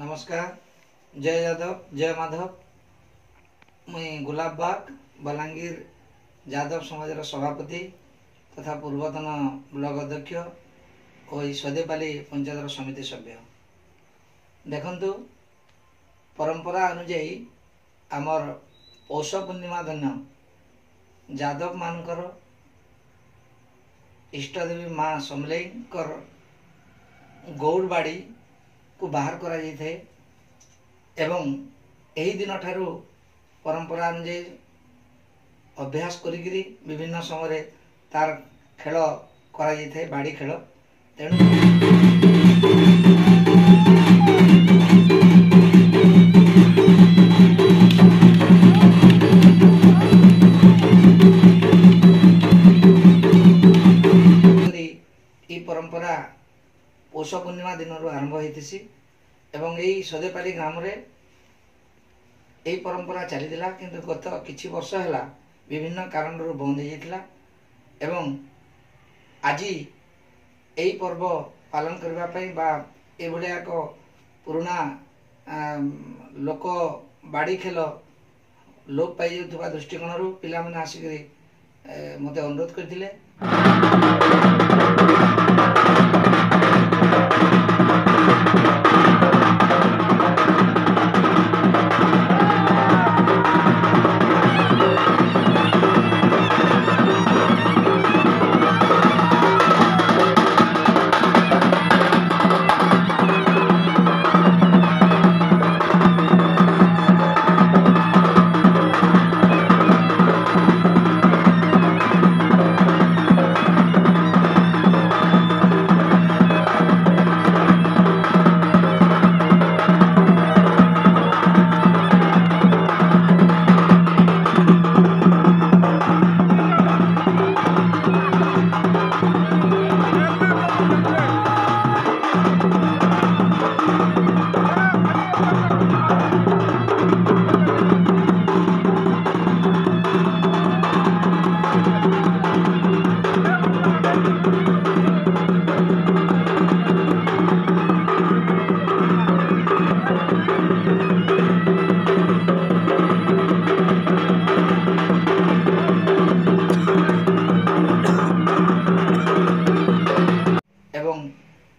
ନମସ୍କାର ଜୟ ଯାଦବ ଜୟ ମାଧବ ମୁଇଁ ଗୁଲାବ ବାଗ ବଲାଙ୍ଗୀର ଯାଦବ ସମାଜର ସଭାପତି ତଥା ପୂର୍ବତନ ବ୍ଲକ ଅଧ୍ୟକ୍ଷ ଓ ଏଇ ସଦେପାଲି ପଞ୍ଚାୟତର ସମିତି ସଭ୍ୟ ଦେଖନ୍ତୁ ପରମ୍ପରା ଅନୁଯାୟୀ ଆମର ପୌଷ ପୂର୍ଣ୍ଣିମା ଦିନ ଯାଦବମାନଙ୍କର ଇଷ୍ଟଦେବୀ ମା ସମଲେଇଙ୍କର ଗୌଡ଼ ବାଡ଼ିକୁ ବାହାର କରାଯାଇଥାଏ ଏବଂ ଏହି ଦିନଠାରୁ ପରମ୍ପରା ଅନୁଯାୟୀ ଅଭ୍ୟାସ କରିକିରି ବିଭିନ୍ନ ସମୟରେ ତାର ଖେଳ କରାଯାଇଥାଏ ବାଡ଼ି ଖେଳ। ତେଣୁ ପୌଷ ପୂର୍ଣ୍ଣିମା ଦିନରୁ ଆରମ୍ଭ ହୋଇଥିସି ଏବଂ ଏହି ସଦେପାଲି ଗ୍ରାମରେ ଏହି ପରମ୍ପରା ଚାଲିଥିଲା କିନ୍ତୁ ଗତ କିଛି ବର୍ଷ ହେଲା ବିଭିନ୍ନ କାରଣରୁ ବନ୍ଦ ହୋଇଯାଇଥିଲା ଏବଂ ଆଜି ଏହି ପର୍ବ ପାଳନ କରିବା ପାଇଁ ବା ଏଭଳିଆ ଏକ ପୁରୁଣା ଲୋକ ବାଡ଼ି ଖେଳ ଲୋପ ପାଇଯାଉଥିବା ଦୃଷ୍ଟିକୋଣରୁ ପିଲାମାନେ ଆସିକରି ମୋତେ ଅନୁରୋଧ କରିଥିଲେ।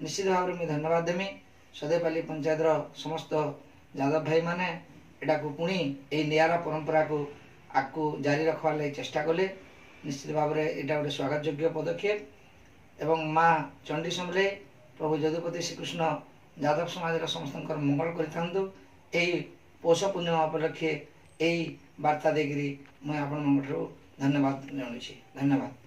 ନିଶ୍ଚିତ ଭାବରେ ମୁଁ ଧନ୍ୟବାଦ ଦେମି। ସଦେପାଲି ପଞ୍ଚାୟତର ସମସ୍ତ ଯାଦବ ଭାଇମାନେ ଏଟାକୁ ପୁଣି ଏହି ନିଆରା ପରମ୍ପରାକୁ ଆଗକୁ ଜାରି ରଖିବାର ଲାଗି ଚେଷ୍ଟା କଲେ। ନିଶ୍ଚିତ ଭାବରେ ଏଇଟା ଗୋଟେ ସ୍ୱାଗତ ଯୋଗ୍ୟ ପଦକ୍ଷେପ। ଏବଂ ମା ଚଣ୍ଡୀ ସମଲେଇ ପ୍ରଭୁ ଯଦୁପତି ଶ୍ରୀକୃଷ୍ଣ ଯାଦବ ସମାଜର ସମସ୍ତଙ୍କର ମଙ୍ଗଳ କରିଥାନ୍ତୁ। ଏହି ପୌଷ ପୂର୍ଣ୍ଣିମା ଉପଲକ୍ଷେ ଏହି ବାର୍ତ୍ତା ଦେଇକରି ମୁଁ ଆପଣଙ୍କଠାରୁ ଧନ୍ୟବାଦ ଜଣାଉଛି। ଧନ୍ୟବାଦ।